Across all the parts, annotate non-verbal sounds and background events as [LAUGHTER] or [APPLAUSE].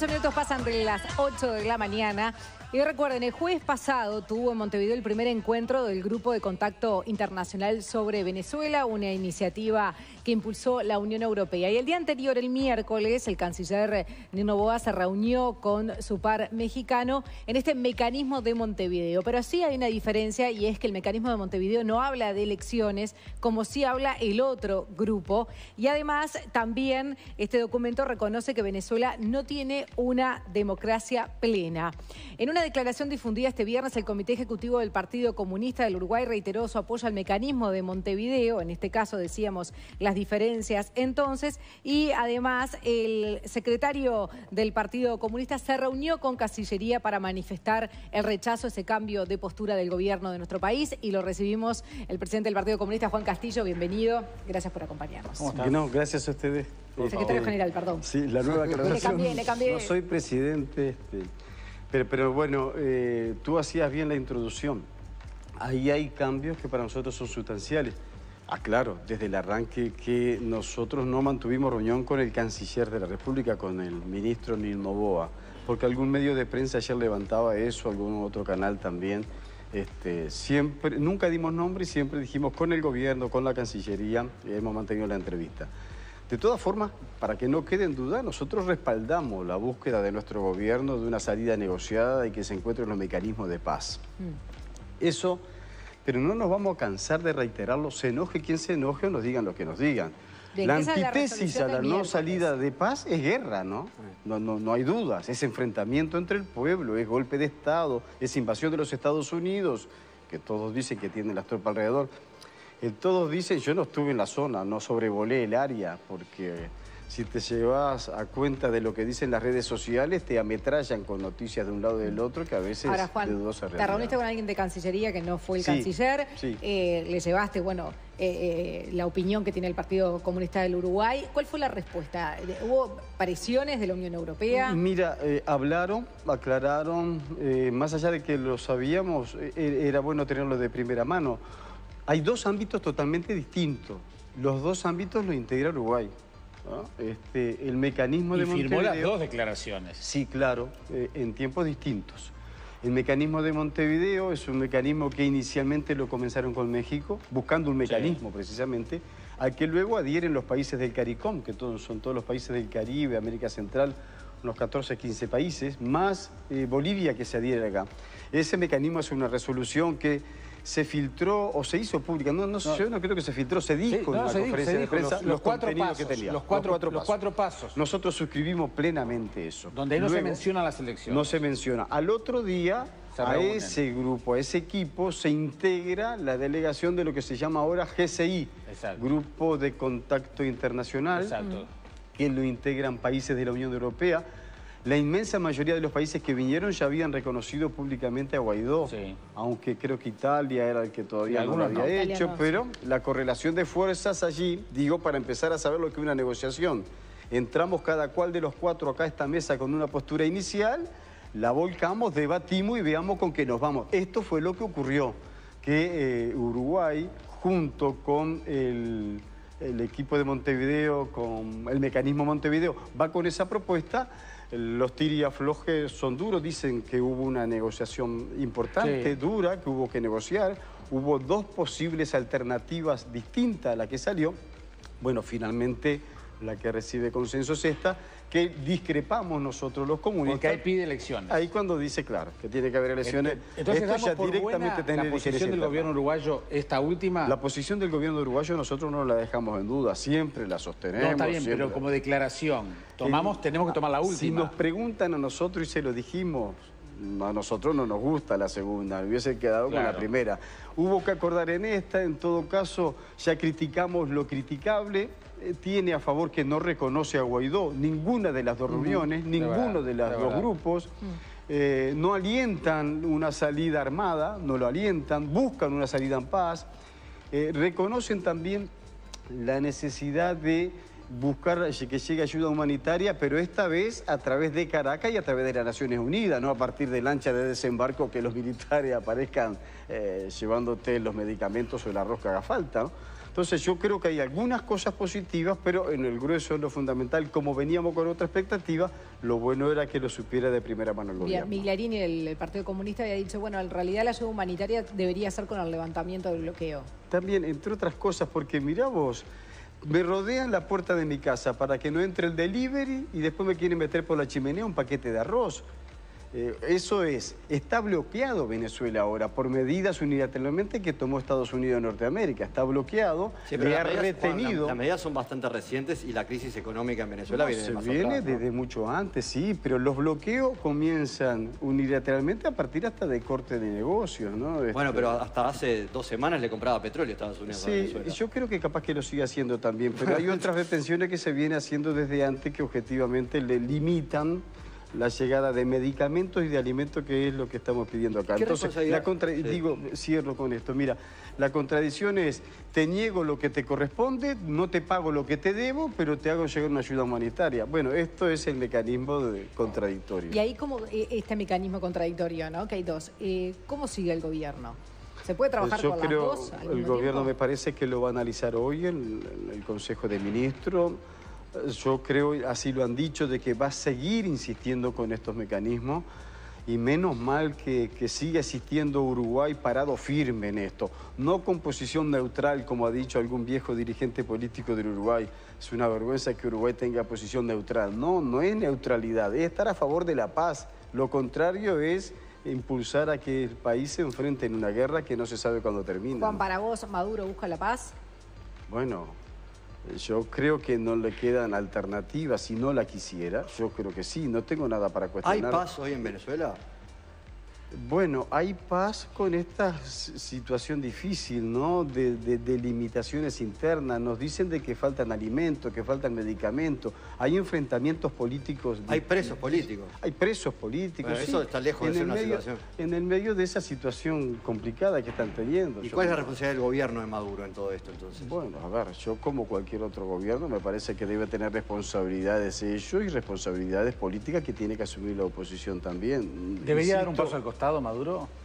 18 minutos pasan de las 8 de la mañana. Y recuerden, el jueves pasado tuvo en Montevideo el primer encuentro del Grupo de Contacto Internacional sobre Venezuela, una iniciativa que impulsó la Unión Europea. Y el día anterior, el miércoles, el canciller Nino Boa se reunió con su par mexicano en este mecanismo de Montevideo. Pero sí hay una diferencia y es que el mecanismo de Montevideo no habla de elecciones como sí habla el otro grupo. Y además también este documento reconoce que Venezuela no tiene una democracia plena. En una declaración difundida este viernes, el Comité Ejecutivo del Partido Comunista del Uruguay reiteró su apoyo al mecanismo de Montevideo, en este caso decíamos las diferencias entonces, y además el secretario del Partido Comunista se reunió con Casillería para manifestar el rechazo a ese cambio de postura del gobierno de nuestro país y lo recibimos el presidente del Partido Comunista, Juan Castillo, bienvenido, gracias por acompañarnos. No, gracias a ustedes. Secretario General, perdón. Sí, la nueva aclaración. Le cambié, le cambié. No soy presidente. Este, pero, bueno, eh, tú hacías bien la introducción. Ahí hay cambios que para nosotros son sustanciales. Ah, claro, desde el arranque que nosotros no mantuvimos reunión con el canciller de la República, con el ministro Nilmo Boa, porque algún medio de prensa ayer levantaba eso, algún otro canal también. Este, siempre, nunca dimos nombre y siempre dijimos con el gobierno, con la Cancillería, hemos mantenido la entrevista. De todas formas, para que no quede en duda, nosotros respaldamos la búsqueda de nuestro gobierno de una salida negociada y que se encuentren los mecanismos de paz. Mm. Eso, pero no nos vamos a cansar de reiterarlo, se enoje quien se enoje o nos digan lo que nos digan. La antítesis a la no salida de paz es guerra, ¿no? ¿no? No, no hay dudas, es enfrentamiento entre el pueblo, es golpe de Estado, es invasión de los Estados Unidos, que todos dicen que tienen las tropas alrededor. Eh, todos dicen, yo no estuve en la zona, no sobrevolé el área, porque si te llevas a cuenta de lo que dicen las redes sociales, te ametrallan con noticias de un lado y del otro que a veces Ahora, Juan, de dudosa realidad. Te reuniste con alguien de Cancillería que no fue el canciller, eh, le llevaste, bueno, eh, la opinión que tiene el Partido Comunista del Uruguay. ¿Cuál fue la respuesta? ¿Hubo presiones de la Unión Europea? Mira, hablaron, aclararon, más allá de que lo sabíamos, era bueno tenerlo de primera mano. Hay dos ámbitos totalmente distintos. Los dos ámbitos los integra Uruguay. Este, el mecanismo de Montevideo... firmó las dos declaraciones. Sí, claro, eh, en tiempos distintos. El mecanismo de Montevideo es un mecanismo que inicialmente lo comenzaron con México, buscando un mecanismo precisamente, al que luego adhieren los países del CARICOM, que todos, son todos los países del Caribe, América Central, unos 14, 15 países, más eh, Bolivia que se adhiere acá. Ese mecanismo es una resolución que se filtró o se hizo pública. No, no, yo no creo que se filtró, se dijo en la conferencia de prensa los, cuatro pasos, que tenía. Los cuatro, los cuatro, pasos. Nosotros suscribimos plenamente eso. Donde no se menciona la selección. No se menciona. Al otro día, a ese grupo, a ese equipo, se integra la delegación de lo que se llama ahora GCI, Grupo de Contacto Internacional, Exacto. que lo integran países de la Unión Europea la inmensa mayoría de los países que vinieron ya habían reconocido públicamente a Guaidó, aunque creo que Italia era el que todavía no lo había hecho, pero la correlación de fuerzas allí, digo, para empezar a saber lo que es una negociación. Entramos cada cual de los cuatro acá a esta mesa con una postura inicial, la volcamos, debatimos y veamos con qué nos vamos. Esto fue lo que ocurrió, que eh, Uruguay, junto con el el equipo de Montevideo, con el mecanismo Montevideo, va con esa propuesta. Los tiriaflojes son duros, dicen que hubo una negociación importante, dura, que hubo que negociar. Hubo dos posibles alternativas distintas a la que salió. Bueno, finalmente la que recibe consenso es esta, que discrepamos nosotros los comunistas. Porque ahí pide elecciones. Ahí cuando dice, claro, que tiene que haber elecciones. Entonces, Esto ya directamente buena la posición del gobierno uruguayo, esta última... La posición del gobierno uruguayo nosotros no la dejamos en duda, siempre la sostenemos. No, está bien, pero como declaración, tomamos, tenemos que tomar la última. Si nos preguntan a nosotros y se lo dijimos, a nosotros no nos gusta la segunda, hubiese quedado con la primera. Hubo que acordar en esta, en todo caso ya criticamos lo criticable, eh, tiene a favor que no reconoce a Guaidó ninguna de las dos reuniones, ninguno de los dos grupos. Mm. Eh, no alientan una salida armada, no lo alientan, buscan una salida en paz. Eh, reconocen también la necesidad de buscar que llegue ayuda humanitaria, pero esta vez a través de Caracas y a través de las Naciones Unidas, no a partir de lancha de desembarco que los militares aparezcan llevándote los medicamentos o el arroz que haga falta. Entonces yo creo que hay algunas cosas positivas, pero en el grueso, lo fundamental, como veníamos con otra expectativa, lo bueno era que lo supiera de primera mano el gobierno. Miglarini, el, el Partido Comunista, había dicho, bueno, en realidad la ayuda humanitaria debería ser con el levantamiento del bloqueo. También, entre otras cosas, porque mirá vos, me rodean la puerta de mi casa para que no entre el delivery y después me quieren meter por la chimenea un paquete de arroz. Eh, eso es, está bloqueado Venezuela ahora por medidas unilateralmente que tomó Estados Unidos de Norteamérica. Está bloqueado, sí, ha retenido... las medidas son bastante recientes y la crisis económica en Venezuela viene se más viene desde mucho antes, sí, pero los bloqueos comienzan unilateralmente a partir hasta de corte de negocios, ¿no? Bueno, pero este, hasta hace dos semanas le compraba petróleo a Estados Unidos sí, Venezuela. yo creo que capaz que lo sigue haciendo también, pero hay [LAUGHS] otras detenciones que se viene haciendo desde antes que objetivamente le limitan la llegada de medicamentos y de alimentos, que es lo que estamos pidiendo acá. Entonces, la digo, cierro con esto, mira, la contradicción es, te niego lo que te corresponde, no te pago lo que te debo, pero te hago llegar una ayuda humanitaria. Bueno, esto es el mecanismo contradictorio. Y ahí como eh, este mecanismo contradictorio, ¿no? Que hay dos. Eh, ¿Cómo sigue el gobierno? ¿Se puede trabajar Yo creo, El gobierno me parece que lo va a analizar hoy en el Consejo de Ministros yo creo, así lo han dicho, de que va a seguir insistiendo con estos mecanismos y menos mal que, que siga existiendo Uruguay parado firme en esto, no con posición neutral, como ha dicho algún viejo dirigente político del Uruguay. Es una vergüenza que Uruguay tenga posición neutral. No, no es neutralidad, es estar a favor de la paz. Lo contrario es impulsar a que el país se enfrente en una guerra que no se sabe cuándo termina. Juan, para vos, ¿Maduro busca la paz? Bueno, yo creo que no le quedan alternativas si no la quisiera. Yo creo que sí, no tengo nada para cuestionar. ¿Hay paz hoy en Venezuela? Bueno, hay paz con esta situación difícil, ¿no? De, limitaciones internas. Nos dicen de que faltan alimentos, que faltan medicamentos. Hay enfrentamientos políticos. Hay presos políticos. Hay presos políticos. eso está lejos de ser una situación. En el medio de esa situación complicada que están teniendo. ¿Y cuál es la responsabilidad del gobierno de Maduro en todo esto entonces? Bueno, a ver, yo como cualquier otro gobierno me parece que debe tener responsabilidades ellos y responsabilidades políticas que tiene que asumir la oposición también. Debería dar un paso al costado Estado Maduro?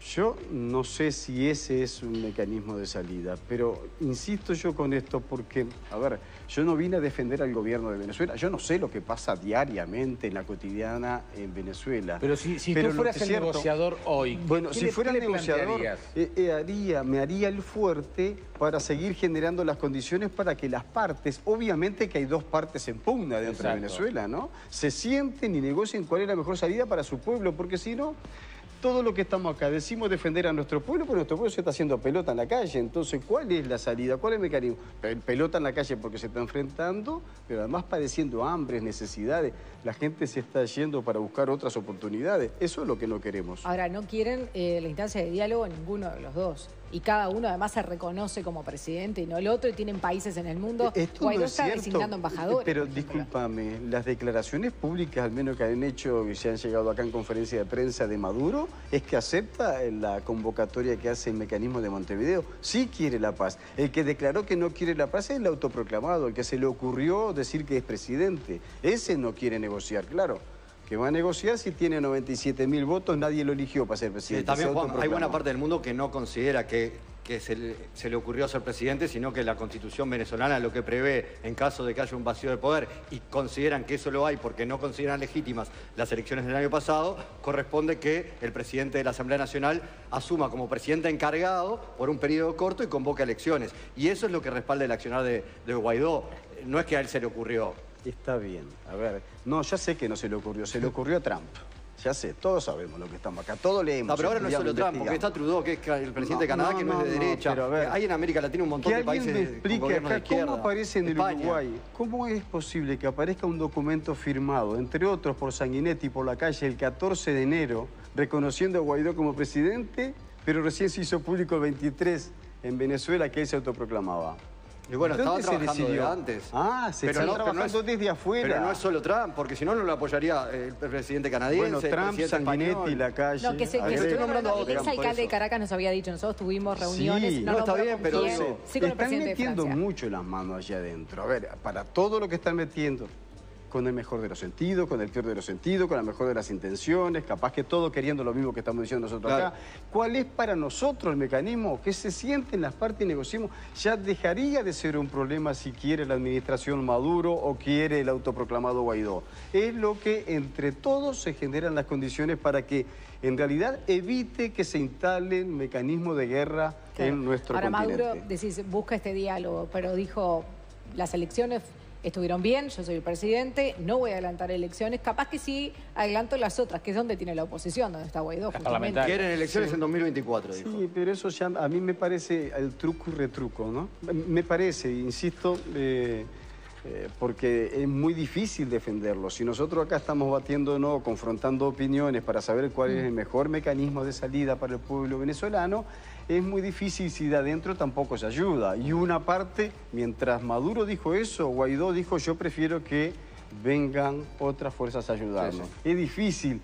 Yo no sé si ese es un mecanismo de salida, pero insisto yo con esto porque, a ver, yo no vine a defender al gobierno de Venezuela, yo no sé lo que pasa diariamente en la cotidiana en Venezuela. Pero si, si tú fueras el negociador hoy, Bueno, si fuera el negociador, eh, eh, haría, me haría el fuerte para seguir generando las condiciones para que las partes, obviamente que hay dos partes en pugna dentro de Venezuela, ¿no? Se sienten y negocien cuál es la mejor salida para su pueblo, porque si no todo lo que estamos acá, decimos defender a nuestro pueblo, pero nuestro pueblo se está haciendo pelota en la calle. Entonces, ¿cuál es la salida? ¿Cuál es el mecanismo? Pelota en la calle porque se está enfrentando, pero además padeciendo hambres, necesidades. La gente se está yendo para buscar otras oportunidades. Eso es lo que no queremos. Ahora, no quieren eh, la instancia de diálogo ninguno de los dos y cada uno además se reconoce como presidente y no el otro, y tienen países en el mundo. Esto Guaidó está designando embajadores. Pero discúlpame, las declaraciones públicas, al menos que han hecho y se han llegado acá en conferencia de prensa de Maduro, es que acepta la convocatoria que hace el mecanismo de Montevideo. Sí quiere la paz. El que declaró que no quiere la paz es el autoproclamado, el que se le ocurrió decir que es presidente. Ese no quiere negociar, claro que va a negociar si tiene 97 mil votos, nadie lo eligió para ser presidente. también, hay buena parte del mundo que no considera que, que se, le, ocurrió ser presidente, sino que la constitución venezolana lo que prevé en caso de que haya un vacío de poder y consideran que eso lo hay porque no consideran legítimas las elecciones del año pasado, corresponde que el presidente de la Asamblea Nacional asuma como presidente encargado por un periodo corto y convoque elecciones. Y eso es lo que respalda el accionar de Guaidó. No es que a él se le ocurrió, Está bien. A ver, no, ya sé que no se le ocurrió, se le ocurrió a Trump. Ya sé, todos sabemos lo que estamos acá, todos leemos. No, pero ahora no es solo Trump, porque está Trudeau, que es el presidente de Canadá, que no, es de derecha. Hay en América Latina un montón de países me explique acá cómo aparece en el Uruguay, cómo es posible que aparezca un documento firmado, entre otros por Sanguinetti por la calle el 14 de enero, reconociendo a Guaidó como presidente, pero recién se hizo público el 23 en Venezuela que él se autoproclamaba. Y bueno, estaba trabajando desde antes. Ah, se pero está trabajando desde afuera. Pero no es solo Trump, porque si no, no lo apoyaría el presidente canadiense, bueno, Trump, el Sanguinetti, la calle. No, que se, que estoy nombrando a El exalcalde de Caracas nos había dicho, nosotros tuvimos reuniones. Sí, no, está bien, pero están metiendo mucho las manos allá adentro. A ver, para todo lo que están metiendo, con el mejor de los sentidos, con el peor de los sentidos, con la mejor de las intenciones, capaz que todo queriendo lo mismo que estamos diciendo nosotros acá. ¿Cuál es para nosotros el mecanismo? Que se sienten las partes y negociemos. Ya dejaría de ser un problema si quiere la administración Maduro o quiere el autoproclamado Guaidó. Es lo que entre todos se generan las condiciones para que en realidad evite que se instalen mecanismos de guerra en nuestro Ahora, continente. Maduro, decís, busca este diálogo, pero dijo, las elecciones estuvieron bien, yo soy el presidente, no voy a adelantar elecciones, capaz que sí adelanto las otras, que es donde tiene la oposición, donde está Guaidó, justamente. Quieren elecciones en 2024, dijo. Sí, pero eso ya a mí me parece el truco y retruco, ¿no? Me parece, insisto, eh, eh, porque es muy difícil defenderlo. Si nosotros acá estamos batiéndonos, confrontando opiniones para saber cuál es el mejor mecanismo de salida para el pueblo venezolano, es muy difícil si de adentro tampoco se ayuda. Y una parte, mientras Maduro dijo eso, Guaidó dijo yo prefiero que vengan otras fuerzas a ayudarnos. Es difícil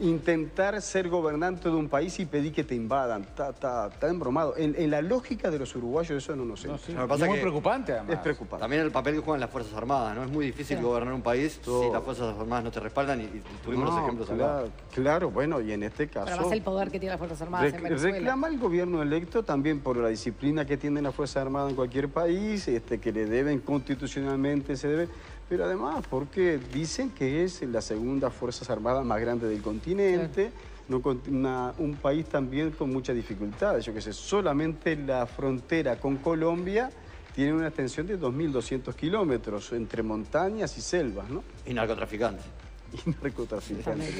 intentar ser gobernante de un país y pedir que te invadan. Está, embromado. En, la lógica de los uruguayos eso no nos sé. es muy preocupante, además. Es preocupante. También el papel que juegan las Fuerzas Armadas, ¿no? Es muy difícil gobernar un país si las Fuerzas Armadas no te respaldan y, tuvimos los ejemplos claro, Claro, bueno, y en este caso... Pero más el poder que tiene las Fuerzas Armadas en Venezuela. Reclama el gobierno electo también por la disciplina que tienen las Fuerzas Armadas en cualquier país, este, que le deben constitucionalmente, se debe pero además porque dicen que es la segunda Fuerzas Armadas más grande del continente, un país también con muchas dificultades. Yo que sé, solamente la frontera con Colombia tiene una extensión de 2.200 kilómetros entre montañas y selvas, ¿no? Y narcotraficantes. Y narcotraficantes.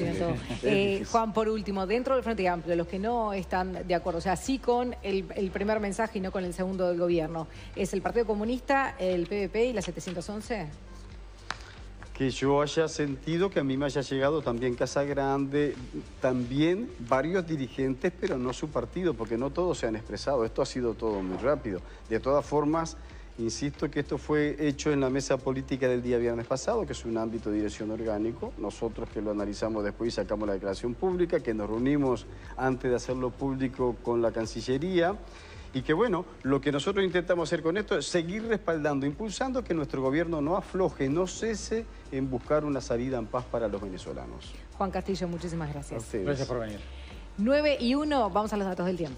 Eh, Juan, por último, dentro del Frente Amplio, los que no están de acuerdo, o sea, sí con el, el, primer mensaje y no con el segundo del gobierno, ¿es el Partido Comunista, el PVP y la 711? Que yo haya sentido que a mí me haya llegado también Casa Grande, también varios dirigentes, pero no su partido, porque no todos se han expresado. Esto ha sido todo muy rápido. De todas formas, insisto que esto fue hecho en la mesa política del día viernes pasado, que es un ámbito de dirección orgánico. Nosotros que lo analizamos después y sacamos la declaración pública, que nos reunimos antes de hacerlo público con la Cancillería y que bueno, lo que nosotros intentamos hacer con esto es seguir respaldando, impulsando que nuestro gobierno no afloje, no cese en buscar una salida en paz para los venezolanos. Juan Castillo, muchísimas gracias. Gracias por venir. 9 y 1, vamos a los datos del tiempo.